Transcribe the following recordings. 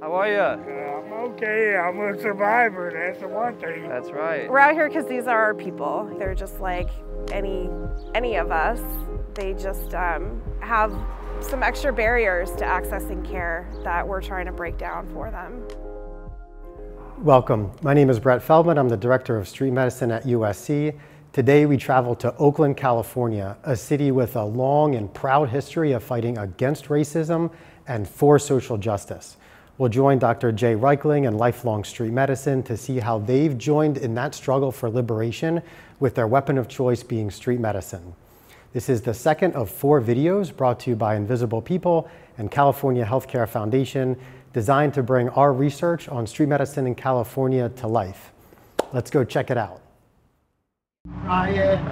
How are you? I'm okay. I'm a survivor. That's the one thing. That's right. We're out here because these are our people. They're just like any any of us. They just um, have some extra barriers to accessing care that we're trying to break down for them. Welcome. My name is Brett Feldman. I'm the Director of Street Medicine at USC. Today we travel to Oakland, California, a city with a long and proud history of fighting against racism and for social justice. We'll join Dr. Jay Reichling and Lifelong Street Medicine to see how they've joined in that struggle for liberation with their weapon of choice being street medicine. This is the second of four videos brought to you by Invisible People and California Healthcare Foundation designed to bring our research on street medicine in California to life. Let's go check it out. Ryan.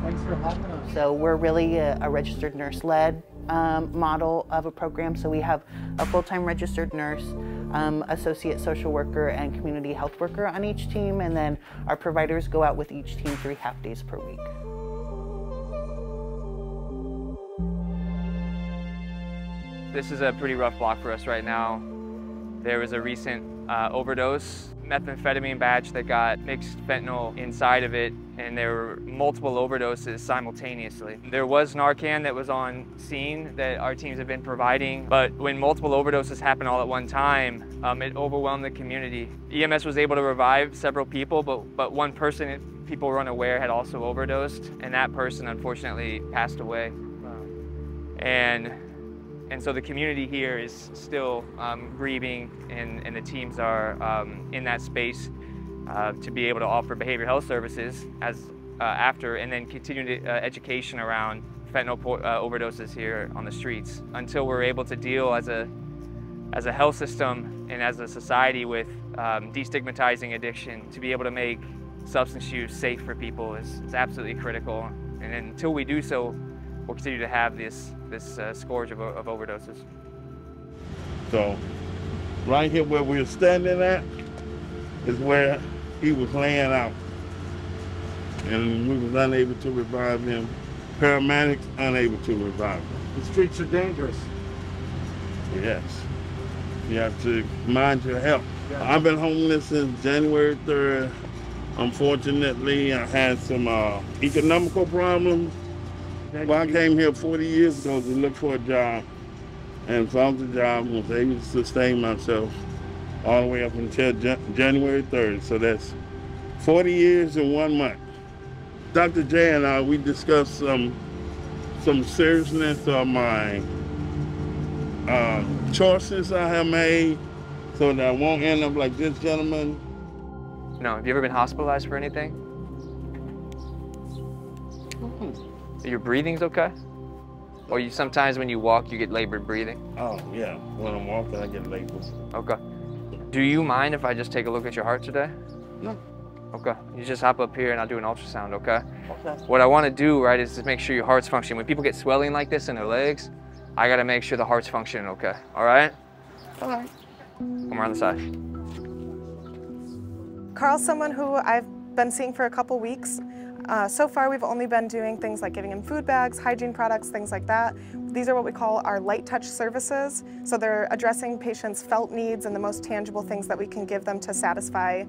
Thanks for having us. So we're really a, a registered nurse-led um, model of a program. So we have a full-time registered nurse, um, associate social worker, and community health worker on each team. And then our providers go out with each team three half days per week. This is a pretty rough block for us right now. There was a recent uh, overdose methamphetamine batch that got mixed fentanyl inside of it and there were multiple overdoses simultaneously. There was Narcan that was on scene that our teams have been providing, but when multiple overdoses happen all at one time, um, it overwhelmed the community. EMS was able to revive several people, but, but one person people were unaware had also overdosed, and that person unfortunately passed away. And and so the community here is still um, grieving and, and, the teams are um, in that space uh, to be able to offer behavioral health services as uh, after and then continue uh, education around fentanyl uh, overdoses here on the streets until we're able to deal as a as a health system and as a society with um, destigmatizing addiction to be able to make substance use safe for people is, is absolutely critical and until we do so we'll continue to have this this uh, scourge of, of overdoses. So, right here where we're standing at is where he was laying out. And we was unable to revive him. Paramedics unable to revive him. The streets are dangerous. Yes. You have to mind your health. Yeah. I've been homeless since January 3rd. Unfortunately, I had some uh, economical problems well, I came here 40 years ago to look for a job and found the job and was able to sustain myself all the way up until January 3rd. So that's 40 years and one month. Dr. J and I, we discussed some, some seriousness of my uh, choices I have made so that I won't end up like this gentleman. No, have you ever been hospitalized for anything? Your breathing's okay? Or you sometimes when you walk, you get labored breathing? Oh, yeah. When I'm walking, I get labored. Okay. Do you mind if I just take a look at your heart today? No. Okay. You just hop up here and I'll do an ultrasound, okay? Okay. What I want to do, right, is to make sure your heart's functioning. When people get swelling like this in their legs, I got to make sure the heart's functioning okay. All right? All right. Come around the side. Carl's someone who I've been seeing for a couple weeks. Uh, so far we've only been doing things like giving him food bags, hygiene products, things like that. These are what we call our light touch services. So they're addressing patients' felt needs and the most tangible things that we can give them to satisfy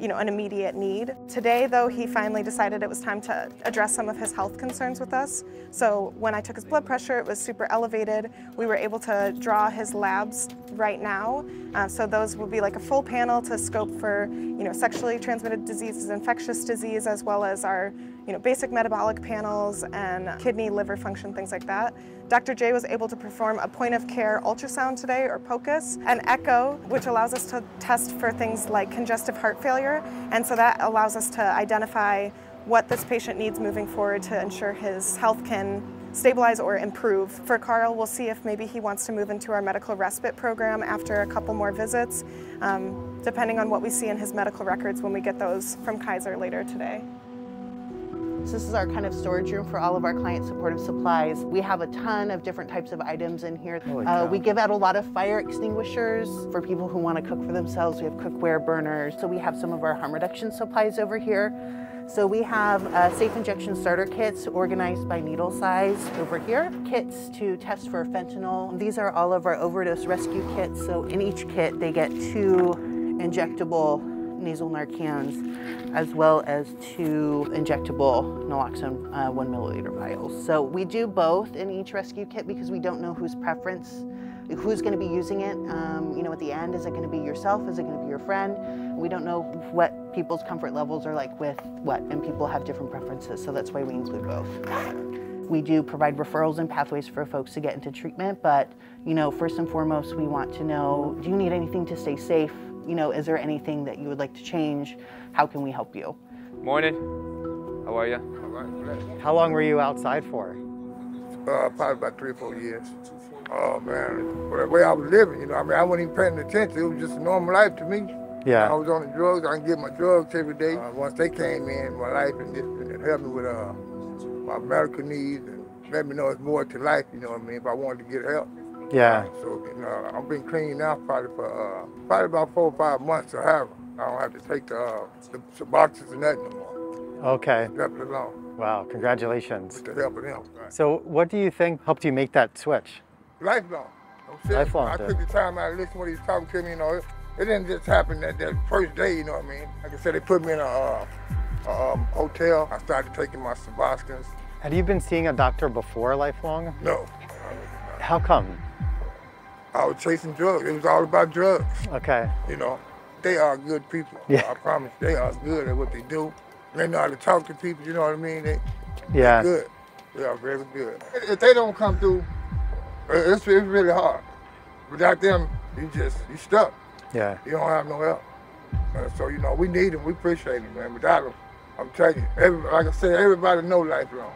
you know, an immediate need. Today, though, he finally decided it was time to address some of his health concerns with us. So when I took his blood pressure, it was super elevated. We were able to draw his labs right now. Uh, so those will be like a full panel to scope for, you know, sexually transmitted diseases, infectious disease, as well as our, you know, basic metabolic panels and kidney, liver function, things like that. Dr. J was able to perform a point of care ultrasound today, or POCUS, an echo, which allows us to test for things like congestive heart failure. And so that allows us to identify what this patient needs moving forward to ensure his health can stabilize or improve. For Carl, we'll see if maybe he wants to move into our medical respite program after a couple more visits, um, depending on what we see in his medical records when we get those from Kaiser later today. So this is our kind of storage room for all of our client supportive supplies. We have a ton of different types of items in here. Uh, we give out a lot of fire extinguishers for people who want to cook for themselves. We have cookware burners. So we have some of our harm reduction supplies over here. So we have uh, safe injection starter kits organized by needle size over here. Kits to test for fentanyl. These are all of our overdose rescue kits. So in each kit, they get two injectable nasal Narcans as well as two injectable naloxone uh, one milliliter vials. So we do both in each rescue kit because we don't know whose preference who's going to be using it. Um, you know, at the end, is it going to be yourself? Is it going to be your friend? We don't know what people's comfort levels are like with what, and people have different preferences, so that's why we include both. We do provide referrals and pathways for folks to get into treatment, but you know, first and foremost, we want to know, do you need anything to stay safe? You know, is there anything that you would like to change? How can we help you? Morning. How are you? All right, How long were you outside for? uh, probably about three or four years. Oh man, well, the way I was living, you know, I mean, I wasn't even paying attention. It was just a normal life to me. Yeah. I was on the drugs. I can get my drugs every day. Uh, once they came in, my life and just and helped me with uh, my medical needs and let me know it's more to life. You know what I mean? If I wanted to get help. Yeah. So you know, I've been clean now probably for uh, probably about four or five months. or however. I don't have to take the uh, the, the boxes and nothing no more. Okay. Left it alone Wow. Congratulations. with the help of them. Right. So, what do you think helped you make that switch? lifelong. I'm. Lifelong, I took the time out to listen when he was talking to me. You know, it, it didn't just happen that, that first day. You know what I mean? Like I said, they put me in a, uh, a um, hotel. I started taking my Suboxones. Had you been seeing a doctor before lifelong? No, How come? I was chasing drugs. It was all about drugs. Okay. You know, they are good people. Yeah. I promise. They are good at what they do. They know how to talk to people. You know what I mean? They Yeah. good. They are very good. If they don't come through, it's, it's really hard. Without them, you just you stuck. Yeah. You don't have no help. Uh, so, you know, we need them. We appreciate them, man. Without them, I'm telling you, every, like I said, everybody know lifelong.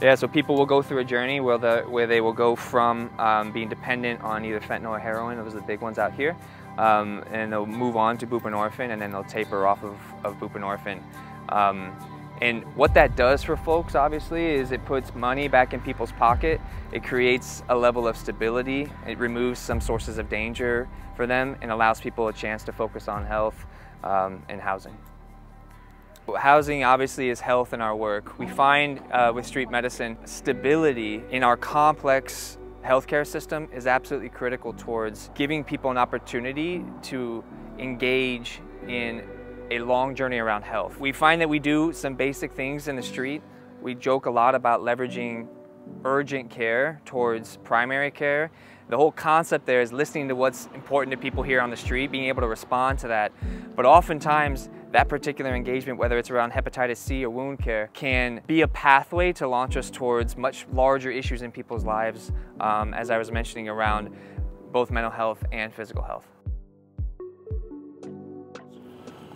Yeah, so people will go through a journey where, the, where they will go from um, being dependent on either fentanyl or heroin, those are the big ones out here, um, and they'll move on to buprenorphine and then they'll taper off of, of buprenorphine. Um, and what that does for folks, obviously, is it puts money back in people's pocket. It creates a level of stability. It removes some sources of danger for them and allows people a chance to focus on health um, and housing. Housing obviously is health in our work. We find uh, with street medicine, stability in our complex healthcare system is absolutely critical towards giving people an opportunity to engage in a long journey around health. We find that we do some basic things in the street. We joke a lot about leveraging urgent care towards primary care. The whole concept there is listening to what's important to people here on the street, being able to respond to that. But oftentimes, that particular engagement, whether it's around hepatitis C or wound care, can be a pathway to launch us towards much larger issues in people's lives, um, as I was mentioning around both mental health and physical health.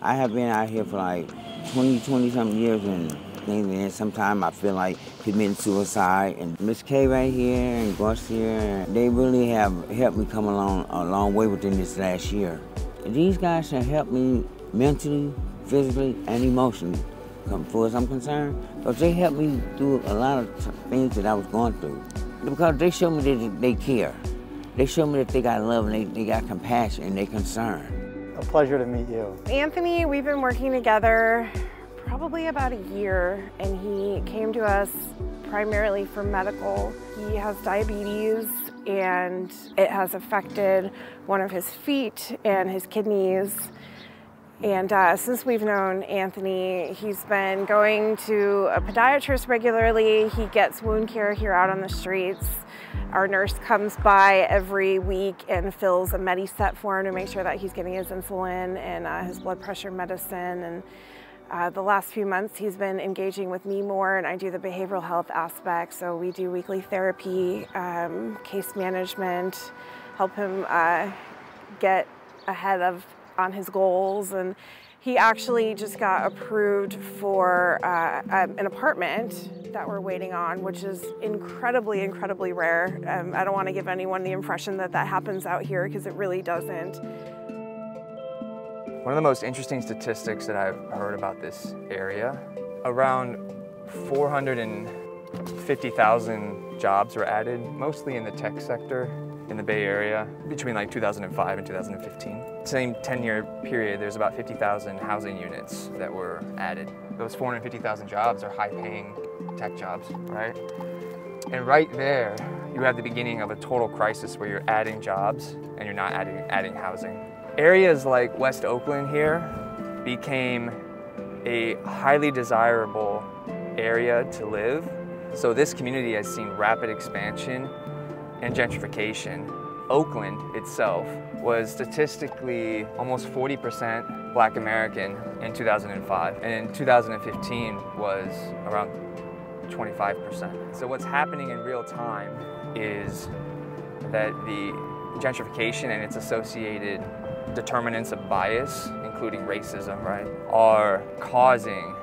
I have been out here for like 20, 20 something years and and sometimes I feel like committing suicide. And Miss K right here and Gus here, they really have helped me come along a long way within this last year. These guys have helped me mentally, physically, and emotionally, come far as I'm concerned, because they helped me through a lot of things that I was going through. Because they show me that they care. They show me that they got love and they, they got compassion and they concern. A pleasure to meet you. Anthony, we've been working together probably about a year, and he came to us primarily for medical. He has diabetes, and it has affected one of his feet and his kidneys. And uh, since we've known Anthony, he's been going to a podiatrist regularly. He gets wound care here out on the streets. Our nurse comes by every week and fills a Mediset for him to make sure that he's getting his insulin and uh, his blood pressure medicine. And uh, the last few months, he's been engaging with me more, and I do the behavioral health aspect. So we do weekly therapy, um, case management, help him uh, get ahead of on his goals and he actually just got approved for uh, an apartment that we're waiting on, which is incredibly, incredibly rare. Um, I don't want to give anyone the impression that that happens out here because it really doesn't. One of the most interesting statistics that I've heard about this area, around 450,000 jobs were added, mostly in the tech sector in the Bay Area between like 2005 and 2015. Same 10-year period, there's about 50,000 housing units that were added. Those 450,000 jobs are high-paying tech jobs, right? And right there, you have the beginning of a total crisis where you're adding jobs and you're not adding, adding housing. Areas like West Oakland here became a highly desirable area to live. So this community has seen rapid expansion and gentrification. Oakland itself was statistically almost 40% black American in 2005 and in 2015 was around 25%. So what's happening in real time is that the gentrification and its associated determinants of bias, including racism, right, are causing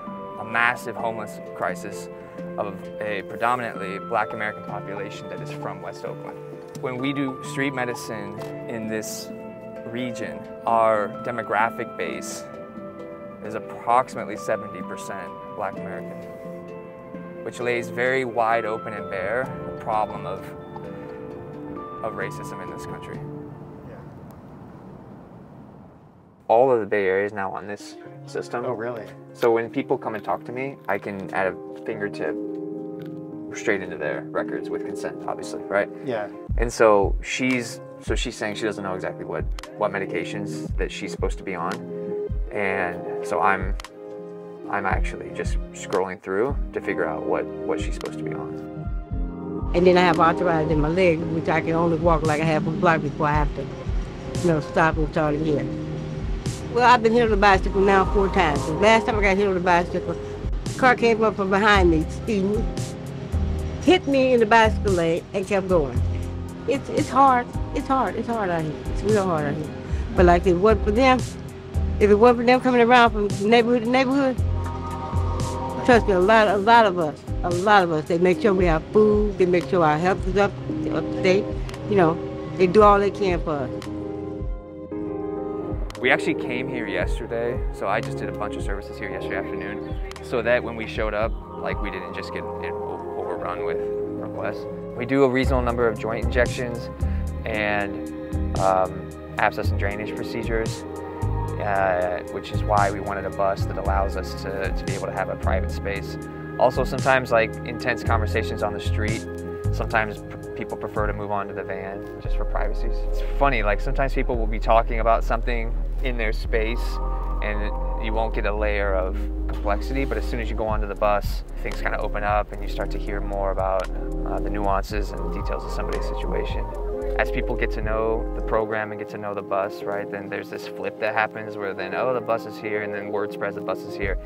massive homeless crisis of a predominantly black American population that is from West Oakland. When we do street medicine in this region, our demographic base is approximately 70% black American, which lays very wide open and bare the problem of, of racism in this country. All of the Bay Area is now on this system. Oh, really? So when people come and talk to me, I can add a fingertip straight into their records with consent, obviously, right? Yeah. And so she's so she's saying she doesn't know exactly what what medications that she's supposed to be on, and so I'm I'm actually just scrolling through to figure out what what she's supposed to be on. And then I have arthritis in my leg, which I can only walk like I have a block before I have to, you know, stop and start again. Well, I've been hit on a bicycle now four times. The last time I got hit on a bicycle, a car came up from behind me, speeding, hit me in the bicycle lane, and kept going. It's it's hard. It's hard. It's hard out here. It's real hard out here. But like if it wasn't for them, if it wasn't for them coming around from neighborhood to neighborhood, trust me, a lot, a lot of us, a lot of us, they make sure we have food. They make sure our health is up, up to date. You know, they do all they can for us. We actually came here yesterday, so I just did a bunch of services here yesterday afternoon, so that when we showed up, like we didn't just get overrun with requests. We do a reasonable number of joint injections and um, abscess and drainage procedures, uh, which is why we wanted a bus that allows us to, to be able to have a private space. Also, sometimes like intense conversations on the street, sometimes people prefer to move on to the van just for privacy. It's funny, like sometimes people will be talking about something in their space and you won't get a layer of complexity, but as soon as you go onto the bus, things kind of open up and you start to hear more about uh, the nuances and details of somebody's situation. As people get to know the program and get to know the bus, right, then there's this flip that happens where then, oh, the bus is here, and then word spreads the bus is here.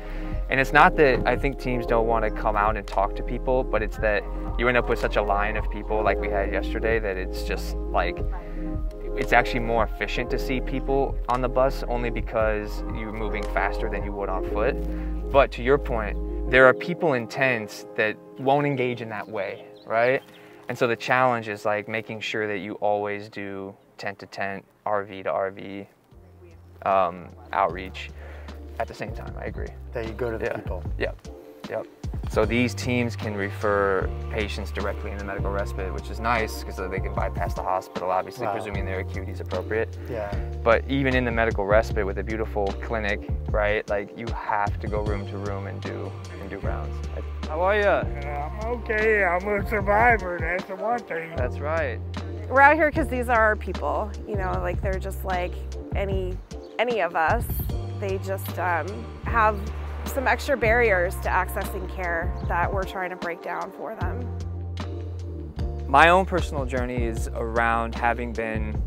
And it's not that I think teams don't want to come out and talk to people, but it's that you end up with such a line of people like we had yesterday that it's just like, it's actually more efficient to see people on the bus only because you're moving faster than you would on foot. But to your point, there are people in tents that won't engage in that way, right? And so the challenge is like making sure that you always do tent to tent, RV to RV um, outreach at the same time. I agree. That you go to the yeah. people. Yep. Yep. So these teams can refer patients directly into medical respite, which is nice because they can bypass the hospital, obviously, Wow. presuming their acuity is appropriate. Yeah. But even in the medical respite with a beautiful clinic, right? Like you have to go room to room and do and do rounds. How are you? I'm okay. I'm a survivor. That's the one thing. That's right. We're out here because these are our people. You know, like they're just like any any of us. They just um, have some extra barriers to accessing care that we're trying to break down for them. My own personal journey is around having been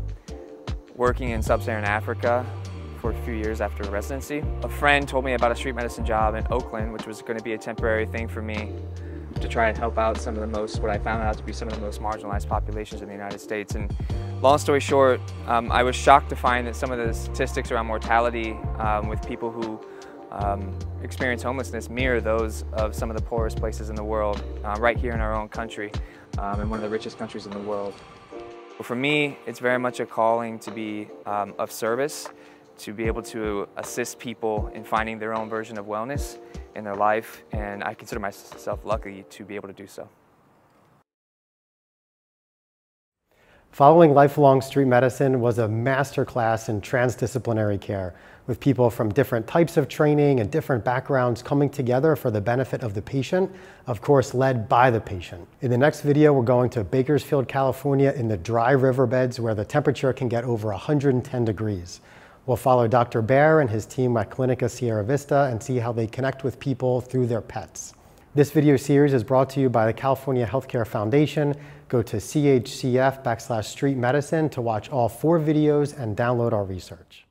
working in sub-Saharan Africa for a few years after residency. A friend told me about a street medicine job in Oakland, which was going to be a temporary thing for me to try and help out some of the most, what I found out to be some of the most marginalized populations in the United States. And long story short, um, I was shocked to find that some of the statistics around mortality um, with people who um, experience homelessness mirror those of some of the poorest places in the world, uh, right here in our own country, um, in one of the richest countries in the world. For me, it's very much a calling to be um, of service, to be able to assist people in finding their own version of wellness in their life, and I consider myself lucky to be able to do so. Following Lifelong Street Medicine was a masterclass in transdisciplinary care with people from different types of training and different backgrounds coming together for the benefit of the patient, of course led by the patient. In the next video, we're going to Bakersfield, California in the dry riverbeds where the temperature can get over 110 degrees. We'll follow Dr. Bear and his team at Clinica Sierra Vista and see how they connect with people through their pets. This video series is brought to you by the California Healthcare Foundation. Go to chcf backslash street medicine to watch all four videos and download our research.